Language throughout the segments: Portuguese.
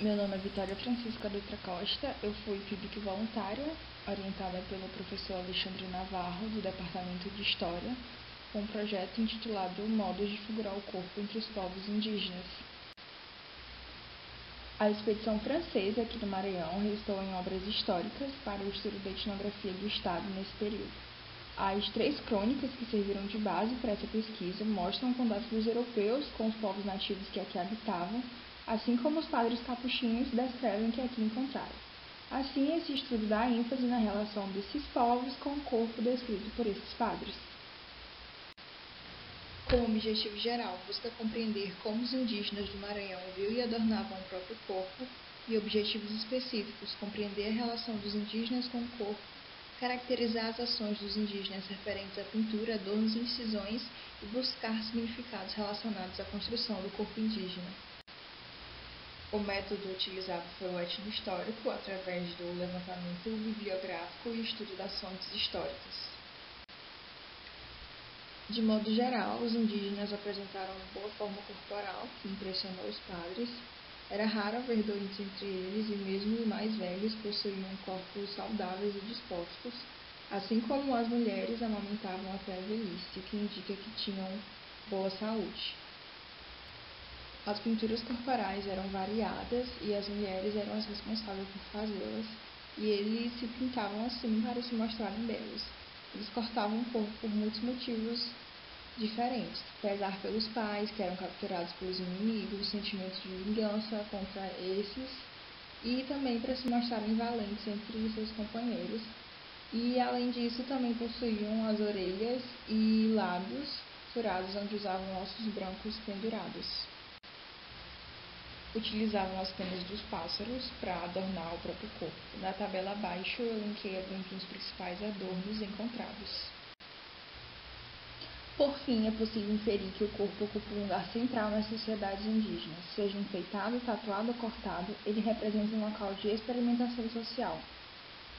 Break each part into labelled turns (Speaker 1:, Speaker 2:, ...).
Speaker 1: Meu nome é Vitória Francisca Dutra Costa, eu fui público voluntária, orientada pelo professor Alexandre Navarro, do Departamento de História, com um projeto intitulado Modos de Figurar o Corpo entre os Povos Indígenas. A expedição francesa aqui do Maranhão restou em obras históricas para o estudo da etnografia do Estado nesse período. As três crônicas que serviram de base para essa pesquisa mostram o contato dos europeus com os povos nativos que aqui habitavam assim como os padres capuchinhos descrevem que aqui encontraram. Assim, esse estudo dá ênfase na relação desses povos com o corpo descrito por esses padres. Como objetivo geral, busca compreender como os indígenas do Maranhão viam e adornavam o próprio corpo, e objetivos específicos, compreender a relação dos indígenas com o corpo, caracterizar as ações dos indígenas referentes à pintura, adornos e incisões e buscar significados relacionados à construção do corpo indígena. O método utilizado foi o etnohistórico, através do levantamento bibliográfico e estudo das fontes históricas. De modo geral, os indígenas apresentaram uma boa forma corporal, que impressionou os padres. Era raro ver doentes entre eles e mesmo os mais velhos possuíam corpos saudáveis e dispostos, assim como as mulheres amamentavam até a velhice, que indica que tinham boa saúde. As pinturas corporais eram variadas e as mulheres eram as responsáveis por fazê-las, e eles se pintavam assim para se mostrarem belos. Eles cortavam o corpo por muitos motivos diferentes: pesar pelos pais, que eram capturados pelos inimigos, sentimentos de vingança contra esses, e também para se mostrarem valentes entre seus companheiros. E além disso, também possuíam as orelhas e lábios furados onde usavam ossos brancos pendurados utilizavam as penas dos pássaros para adornar o próprio corpo. Na tabela abaixo eu linkei alguns dos principais adornos encontrados. Por fim, é possível inferir que o corpo ocupa um lugar central nas sociedades indígenas. Seja enfeitado, tatuado ou cortado, ele representa um local de experimentação social.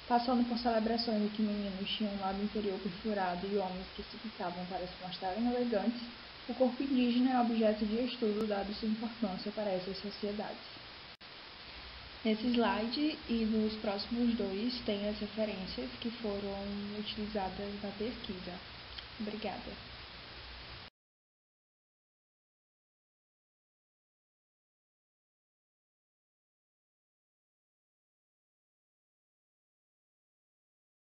Speaker 1: Passando por celebrações em que meninos tinham um lado inferior perfurado e homens que se picavam para se mostrarem elegantes, o corpo indígena é objeto de estudo, dado sua importância para essas sociedades. Nesse slide e nos próximos dois tem as referências que foram utilizadas na pesquisa. Obrigada.